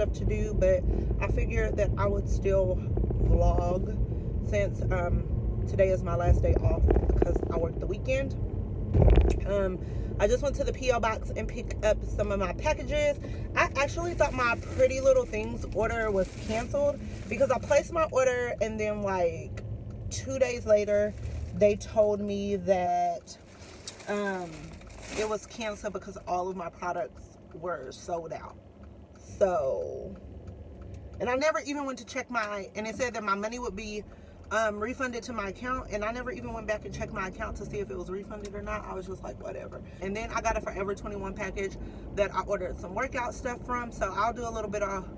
stuff to do, but I figured that I would still vlog since um, today is my last day off because I work the weekend. Um, I just went to the P.O. box and picked up some of my packages. I actually thought my Pretty Little Things order was canceled because I placed my order and then like two days later, they told me that um, it was canceled because all of my products were sold out. So, and I never even went to check my, and it said that my money would be um, refunded to my account and I never even went back and checked my account to see if it was refunded or not. I was just like, whatever. And then I got a Forever 21 package that I ordered some workout stuff from. So I'll do a little bit of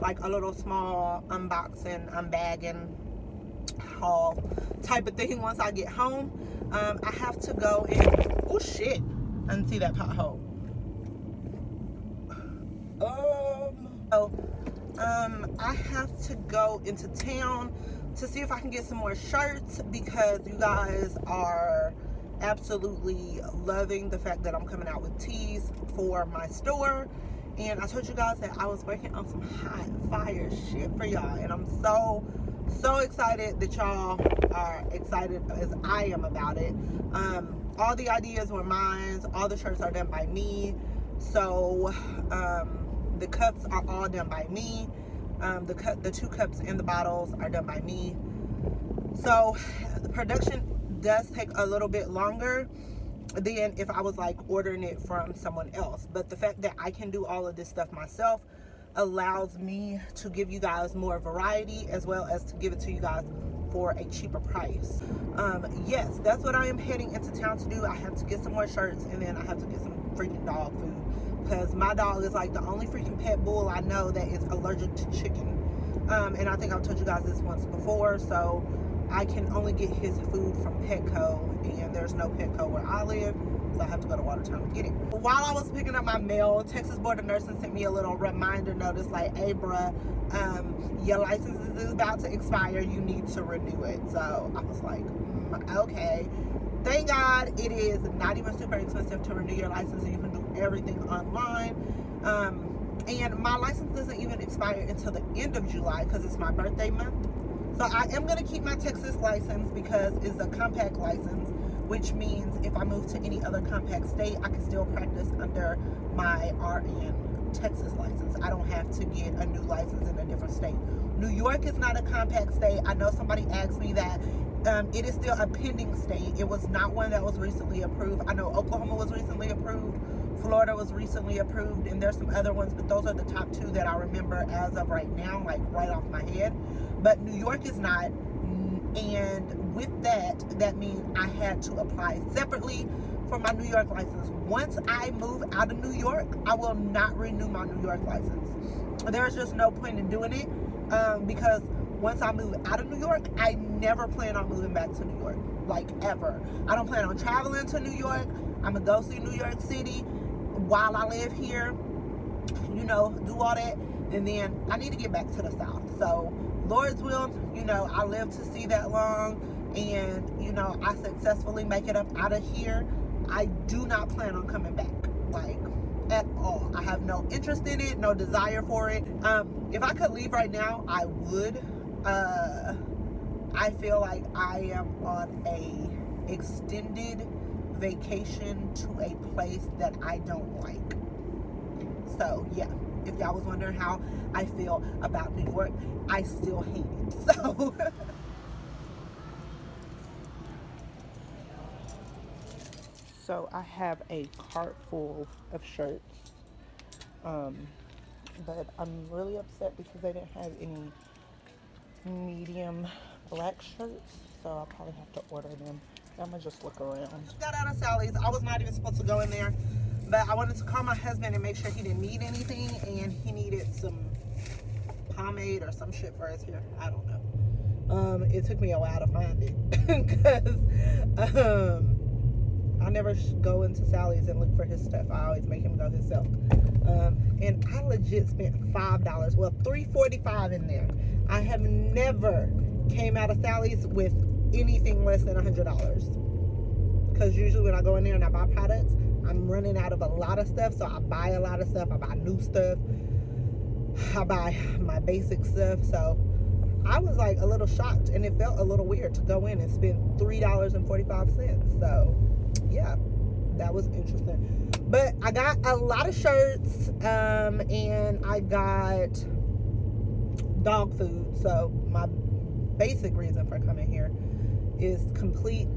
like a little small unboxing, unbagging haul type of thing once I get home. Um, I have to go and, oh shit, and see that pothole. Um, oh, um, I have to go into town to see if I can get some more shirts because you guys are absolutely loving the fact that I'm coming out with tees for my store. And I told you guys that I was working on some hot fire shit for y'all. And I'm so, so excited that y'all are excited as I am about it. Um, all the ideas were mine. All the shirts are done by me. So um, the cups are all done by me. Um, the the two cups and the bottles are done by me. So the production does take a little bit longer than if I was like ordering it from someone else. But the fact that I can do all of this stuff myself allows me to give you guys more variety as well as to give it to you guys for a cheaper price. Um, yes, that's what I am heading into town to do. I have to get some more shirts and then I have to get some freaking dog food because my dog is like the only freaking pet bull I know that is allergic to chicken. Um, and I think I've told you guys this once before, so I can only get his food from Petco, and there's no Petco where I live, so I have to go to Watertown to get it. While I was picking up my mail, Texas Board of Nursing sent me a little reminder notice like, hey bruh, um, your license is about to expire, you need to renew it. So I was like, mm, okay. Thank God it is not even super expensive to renew your license, and you can do everything online. Um, and my license doesn't even expire until the end of July because it's my birthday month. So I am going to keep my Texas license because it's a compact license, which means if I move to any other compact state, I can still practice under my RN Texas license. I don't have to get a new license in a different state. New York is not a compact state. I know somebody asked me that. Um, it is still a pending state. It was not one that was recently approved. I know Oklahoma was recently approved. Florida was recently approved, and there's some other ones, but those are the top two that I remember as of right now, like right off my head. But New York is not, and with that, that means I had to apply separately for my New York license. Once I move out of New York, I will not renew my New York license. There's just no point in doing it um, because once I move out of New York, I never plan on moving back to New York, like ever. I don't plan on traveling to New York. I'm gonna go see New York City while I live here, you know, do all that. And then I need to get back to the South. So, Lord's will, you know, I live to see that long and, you know, I successfully make it up out of here. I do not plan on coming back. Like, at all. I have no interest in it, no desire for it. Um, if I could leave right now, I would. Uh, I feel like I am on a extended vacation to a place that I don't like. So yeah, if y'all was wondering how I feel about New York, I still hate it. So So I have a cart full of shirts. Um, but I'm really upset because they didn't have any medium black shirts. So I'll probably have to order them. I'm gonna just look around. Got out of Sally's. I was not even supposed to go in there, but I wanted to call my husband and make sure he didn't need anything, and he needed some pomade or some shit for his hair. I don't know. Um, it took me a while to find it because um, I never go into Sally's and look for his stuff. I always make him go himself. Um, and I legit spent five dollars, well, three forty-five in there. I have never came out of Sally's with anything less than a hundred dollars. Because usually when I go in there and I buy products, I'm running out of a lot of stuff. So I buy a lot of stuff. I buy new stuff. I buy my basic stuff. So I was like a little shocked and it felt a little weird to go in and spend $3.45. So yeah, that was interesting. But I got a lot of shirts um, and I got dog food. So my basic reason for coming here is complete.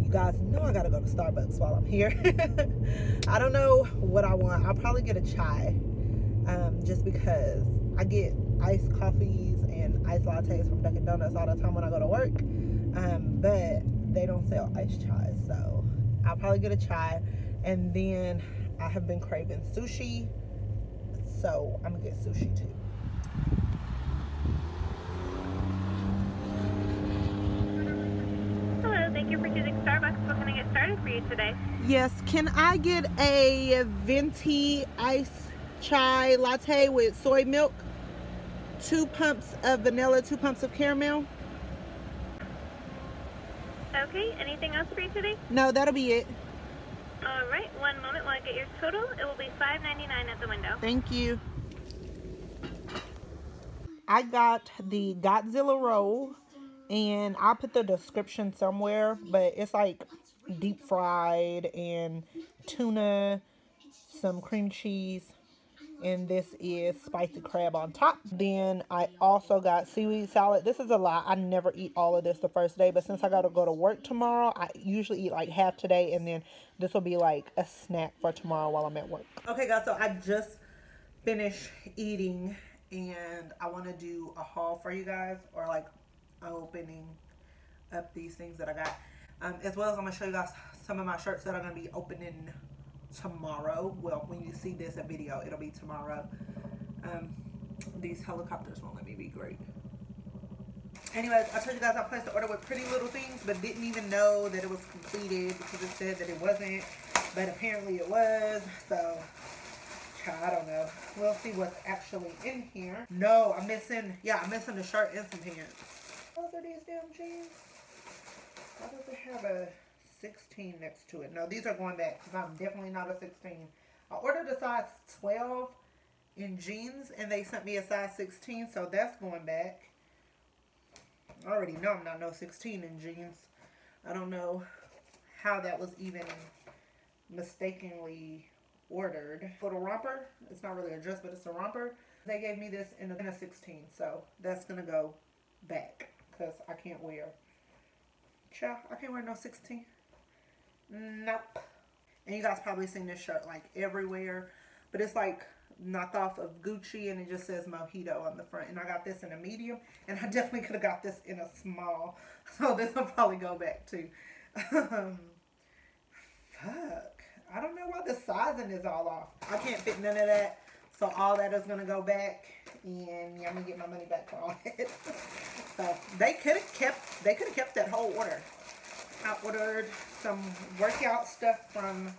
You guys know I gotta go to Starbucks while I'm here. I don't know what I want. I'll probably get a chai um, just because I get iced coffees and iced lattes from Dunkin' Donuts all the time when I go to work. Um, but they don't sell iced chai, so I'll probably get a chai. And then I have been craving sushi, so I'm gonna get sushi too. Hello, thank you for choosing Starbucks. What can I get started for you today? Yes, can I get a venti iced chai latte with soy milk? Two pumps of vanilla, two pumps of caramel? Okay, anything else for you today? No, that'll be it. All right, one moment while I get your total. It will be $5.99 at the window. Thank you. I got the Godzilla roll and I'll put the description somewhere, but it's like deep fried and tuna, some cream cheese, and this is spicy crab on top. Then I also got seaweed salad. This is a lot. I never eat all of this the first day, but since I got to go to work tomorrow, I usually eat like half today, and then this will be like a snack for tomorrow while I'm at work. Okay, guys, so I just finished eating, and I want to do a haul for you guys, or like opening up these things that I got. Um, as well as I'm going to show you guys some of my shirts that I'm going to be opening tomorrow. Well, when you see this video, it'll be tomorrow. Um, these helicopters won't let me be great. Anyways, I told you guys I placed the order with Pretty Little Things, but didn't even know that it was completed because it said that it wasn't. But apparently it was, so I don't know. We'll see what's actually in here. No, I'm missing, yeah, I'm missing the shirt and some pants. Those are these damn jeans. Why does it have a 16 next to it? No, these are going back because I'm definitely not a 16. I ordered a size 12 in jeans and they sent me a size 16, so that's going back. I already know I'm not no 16 in jeans. I don't know how that was even mistakenly ordered. Little romper. It's not really a dress, but it's a romper. They gave me this in a, in a 16, so that's going to go back because I can't wear. Child, I can't wear no 16. Nope. And you guys probably seen this shirt like everywhere. But it's like knocked off of Gucci and it just says Mojito on the front. And I got this in a medium. And I definitely could have got this in a small. So this will probably go back too. Um, fuck. I don't know why the sizing is all off. I can't fit none of that. So all that is going to go back. And yeah, I'm to get my money back for all so they could have kept, they could have kept that whole order. I ordered some workout stuff from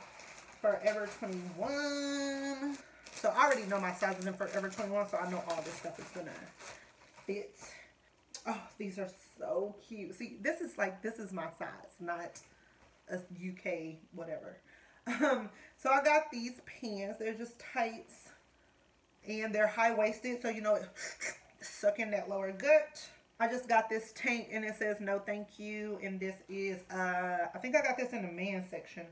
Forever 21. So I already know my sizes in Forever 21, so I know all this stuff is gonna fit. Oh, these are so cute. See, this is like, this is my size, not a UK whatever. Um, so I got these pants. They're just tights. And they're high-waisted, so you know, suck in that lower gut. I just got this tank and it says no thank you. And this is, uh, I think I got this in the man section.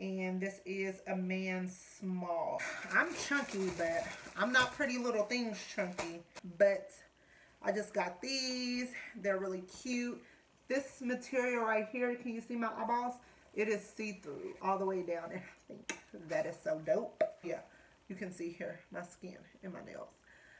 And this is a man small. I'm chunky, but I'm not pretty little things chunky. But I just got these. They're really cute. This material right here, can you see my eyeballs? It is see-through all the way down. And I think that is so dope. Yeah, you can see here my skin and my nails.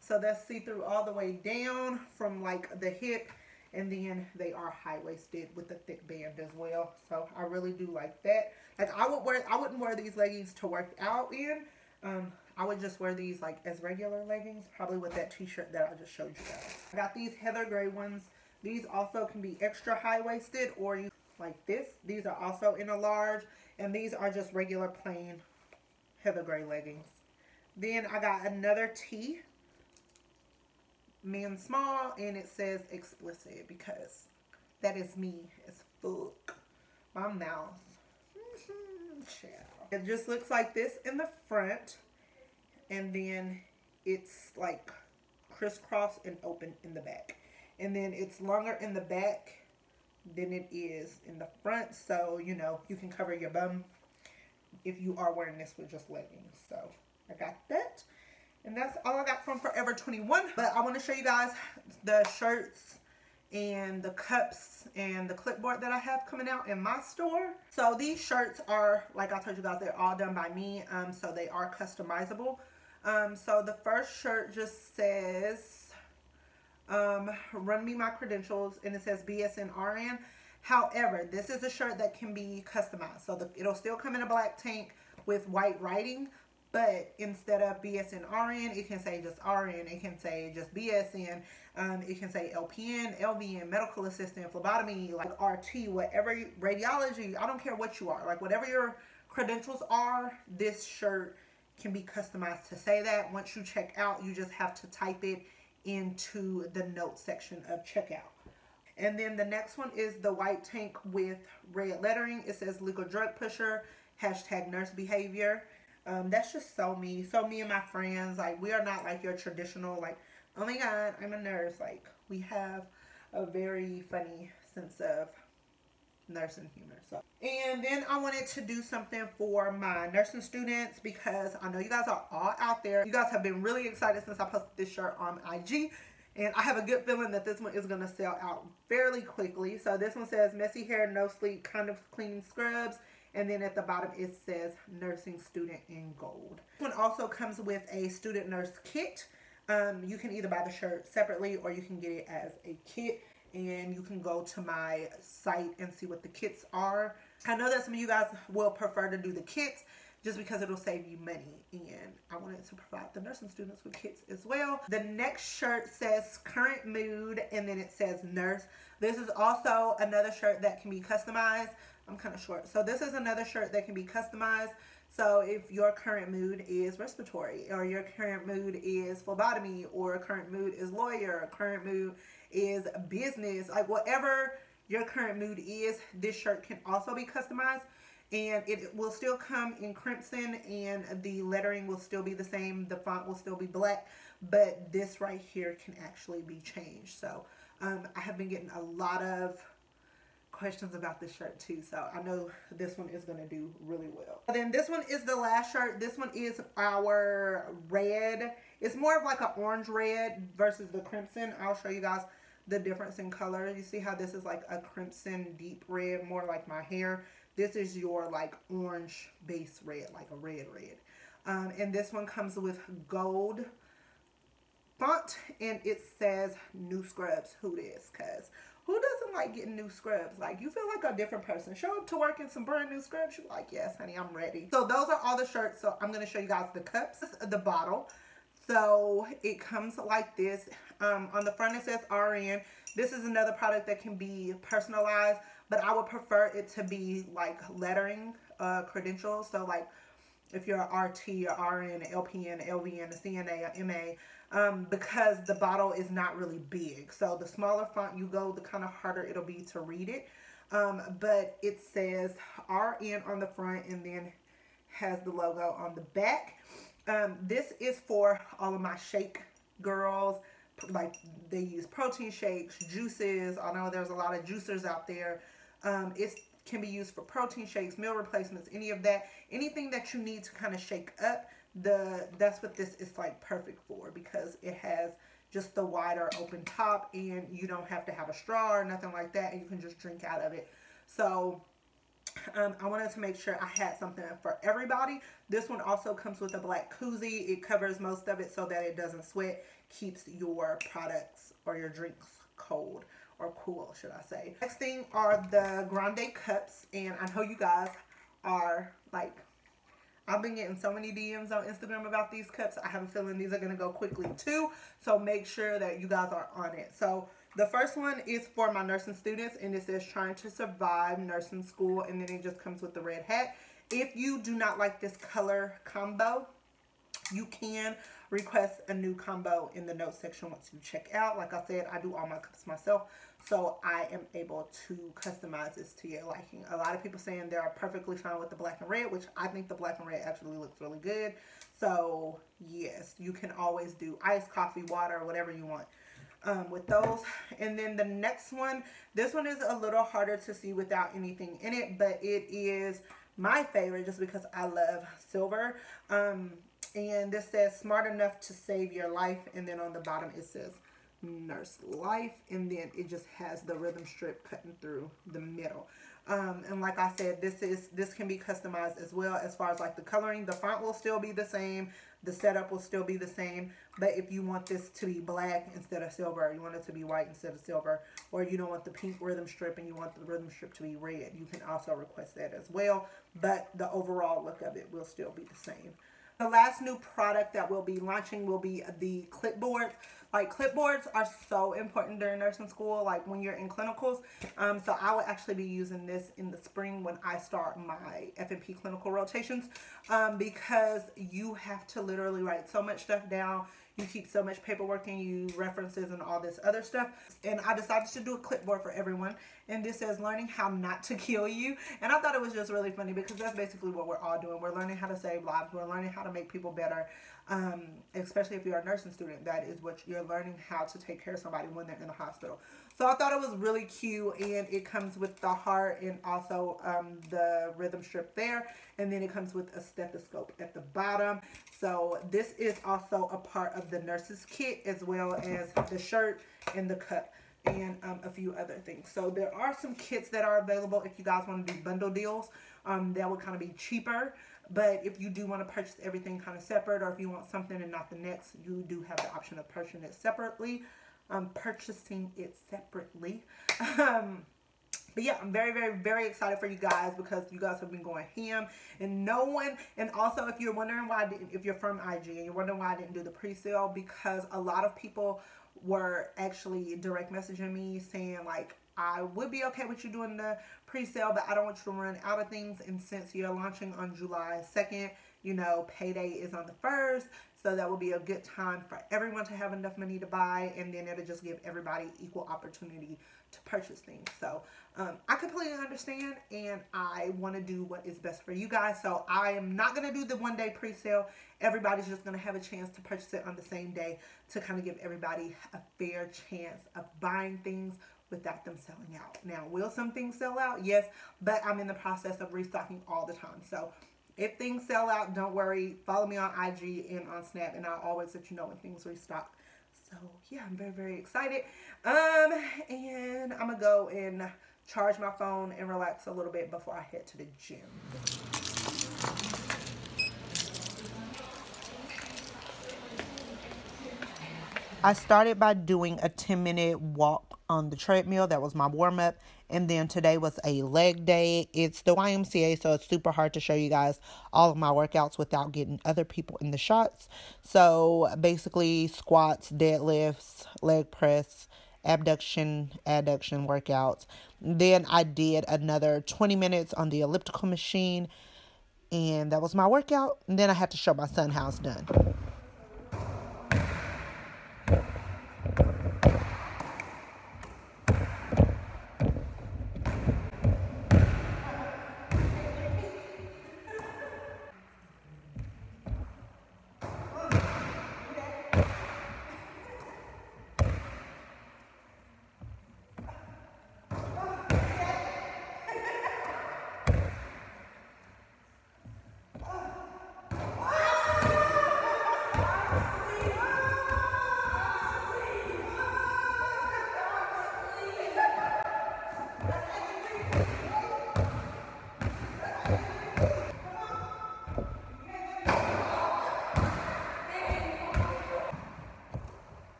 So that's see-through all the way down from like the hip. And then they are high-waisted with a thick band as well. So I really do like that. Like I would wear, I wouldn't wear these leggings to work out in. Um, I would just wear these like as regular leggings, probably with that t-shirt that I just showed you guys. I got these heather gray ones. These also can be extra high-waisted or you like this. These are also in a large. And these are just regular plain heather gray leggings. Then I got another T, men small and it says explicit because that is me as fuck. My mouth. Mm-hmm. It just looks like this in the front. And then it's like crisscross and open in the back. And then it's longer in the back than it is in the front. So, you know, you can cover your bum if you are wearing this with just leggings. So, I got that. And that's all I got from Forever 21. But I want to show you guys the shirts and the cups and the clipboard that I have coming out in my store. So these shirts are, like I told you guys, they're all done by me. Um, so they are customizable. Um, so the first shirt just says, um, run me my credentials and it says BSN RN. However, this is a shirt that can be customized. So the, it'll still come in a black tank with white writing, but instead of BSN RN, it can say just RN. It can say just BSN. Um, it can say LPN, LVN, medical assistant, phlebotomy, like RT, whatever, radiology. I don't care what you are. Like whatever your credentials are, this shirt can be customized to say that. Once you check out, you just have to type it into the notes section of checkout. And then the next one is the white tank with red lettering. It says legal drug pusher, hashtag nurse behavior um, that's just so me. So me and my friends, like we are not like your traditional like, oh my god, I'm a nurse. Like we have a very funny sense of nursing humor. So and then I wanted to do something for my nursing students because I know you guys are all out there. You guys have been really excited since I posted this shirt on IG. And I have a good feeling that this one is going to sell out fairly quickly. So this one says messy hair, no sleep, kind of cleaning scrubs and then at the bottom it says nursing student in gold. This one also comes with a student nurse kit. Um, you can either buy the shirt separately or you can get it as a kit and you can go to my site and see what the kits are. I know that some of you guys will prefer to do the kits just because it'll save you money and I wanted to provide the nursing students with kits as well. The next shirt says current mood and then it says nurse. This is also another shirt that can be customized. I'm kind of short. So this is another shirt that can be customized. So if your current mood is respiratory or your current mood is phlebotomy or current mood is lawyer, current mood is business, like whatever your current mood is, this shirt can also be customized and it will still come in crimson and the lettering will still be the same. The font will still be black, but this right here can actually be changed. So um, I have been getting a lot of questions about this shirt too. So I know this one is going to do really well. And then this one is the last shirt. This one is our red. It's more of like an orange red versus the crimson. I'll show you guys the difference in color. You see how this is like a crimson deep red, more like my hair. This is your like orange base red, like a red red. Um, and this one comes with gold font and it says new scrubs who this because who doesn't like getting new scrubs? Like, you feel like a different person. Show up to work in some brand new scrubs. You're like, yes, honey, I'm ready. So those are all the shirts. So I'm going to show you guys the cups, the bottle. So it comes like this. Um, on the front it says RN. This is another product that can be personalized, but I would prefer it to be like lettering uh, credentials. So like if you're an RT, or RN, LPN, LVN, a CNA, a MA, um, because the bottle is not really big. So the smaller font you go, the kind of harder it'll be to read it. Um, but it says RN on the front and then has the logo on the back. Um, this is for all of my shake girls. Like they use protein shakes, juices. I know there's a lot of juicers out there. Um, it can be used for protein shakes, meal replacements, any of that. Anything that you need to kind of shake up the that's what this is like perfect for because it has just the wider open top and you don't have to have a straw or nothing like that and you can just drink out of it so um, I wanted to make sure I had something for everybody. This one also comes with a black koozie. It covers most of it so that it doesn't sweat. Keeps your products or your drinks cold or cool, should I say. Next thing are the Grande cups. And I know you guys are like I've been getting so many DMs on Instagram about these cups. I have a feeling these are going to go quickly too. So make sure that you guys are on it. So the first one is for my nursing students and it says trying to survive nursing school and then it just comes with the red hat. If you do not like this color combo, you can request a new combo in the notes section once you check out. Like I said, I do all my cups myself, so I am able to customize this to your liking. A lot of people saying they're perfectly fine with the black and red, which I think the black and red actually looks really good. So yes, you can always do iced coffee, water, whatever you want. Um, with those. And then the next one, this one is a little harder to see without anything in it, but it is my favorite just because I love silver. Um, and this says smart enough to save your life. And then on the bottom it says nurse life. And then it just has the rhythm strip cutting through the middle. Um, and like I said, this is this can be customized as well as far as like the coloring. The font will still be the same. The setup will still be the same. But if you want this to be black instead of silver, you want it to be white instead of silver, or you don't want the pink rhythm strip and you want the rhythm strip to be red, you can also request that as well. But the overall look of it will still be the same. The last new product that we'll be launching will be the clipboard. Like clipboards are so important during nursing school, like when you're in clinicals. Um, so I will actually be using this in the spring when I start my FNP clinical rotations um, because you have to literally write so much stuff down you keep so much paperwork and you references and all this other stuff. And I decided to do a clipboard for everyone. And this says learning how not to kill you. And I thought it was just really funny because that's basically what we're all doing. We're learning how to save lives. We're learning how to make people better. Um, especially if you're a nursing student, that is what you're learning how to take care of somebody when they're in the hospital. So I thought it was really cute and it comes with the heart and also um, the rhythm strip there. And then it comes with a stethoscope at the bottom. So this is also a part of the nurse's kit as well as the shirt and the cup and um, a few other things. So there are some kits that are available if you guys want to do bundle deals. Um, that would kind of be cheaper. But if you do want to purchase everything kind of separate or if you want something and not the next, you do have the option of purchasing it separately um, purchasing it separately. Um, but yeah, I'm very, very, very excited for you guys because you guys have been going ham and no one, and also if you're wondering why I didn't, if you're from IG and you're wondering why I didn't do the pre-sale because a lot of people were actually direct messaging me saying like, I would be okay with you doing the pre-sale, but I don't want you to run out of things. And since you're launching on July 2nd, you know, payday is on the 1st. So that will be a good time for everyone to have enough money to buy and then it'll just give everybody equal opportunity to purchase things. So um, I completely understand and I want to do what is best for you guys. So I am not going to do the one day pre-sale. Everybody's just going to have a chance to purchase it on the same day to kind of give everybody a fair chance of buying things without them selling out. Now, will some things sell out? Yes, but I'm in the process of restocking all the time. So if things sell out, don't worry. Follow me on IG and on Snap, and I'll always let you know when things restock. So, yeah, I'm very, very excited. Um, and I'm to go and charge my phone and relax a little bit before I head to the gym. I started by doing a 10 minute walk on the treadmill. That was my warm up. And then today was a leg day. It's the YMCA, so it's super hard to show you guys all of my workouts without getting other people in the shots. So basically, squats, deadlifts, leg press, abduction, adduction workouts. Then I did another 20 minutes on the elliptical machine. And that was my workout. And then I had to show my son how it's done.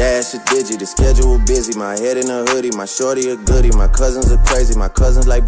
Dash is digi, the schedule busy. My head in a hoodie, my shorty a goodie. My cousins are crazy, my cousins like